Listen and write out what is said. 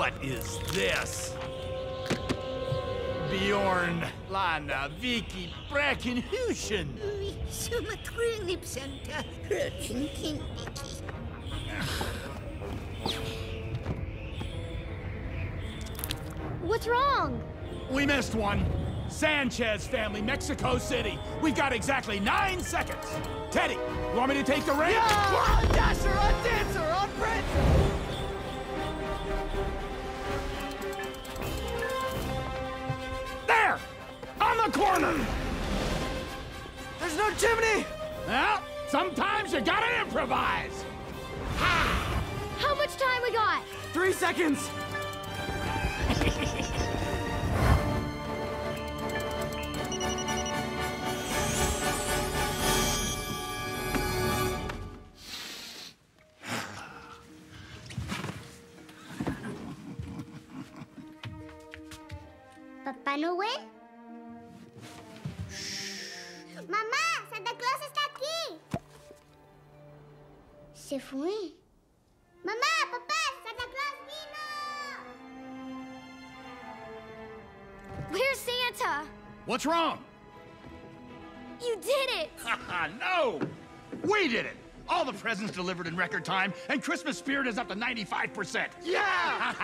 What is this? Bjorn, Lana, Vicky, Breckenhusen. Ui, summa trylipsäntä, rötsin kindiki. What's wrong? We missed one. Sanchez family, Mexico City. We've got exactly nine seconds. Teddy, you want me to take the reins? On Dasher, on Dancer, on Prancer! The corner! There's no chimney! Well, sometimes you gotta improvise. How much time we got? Three seconds! ¿Papá Noel? Se fue. ¡Mamá! ¡Papá! ¡Santa Claus vino! Where's Santa? What's wrong? You did it! no! We did it! All the presents delivered in record time, and Christmas spirit is up to 95%. Yeah!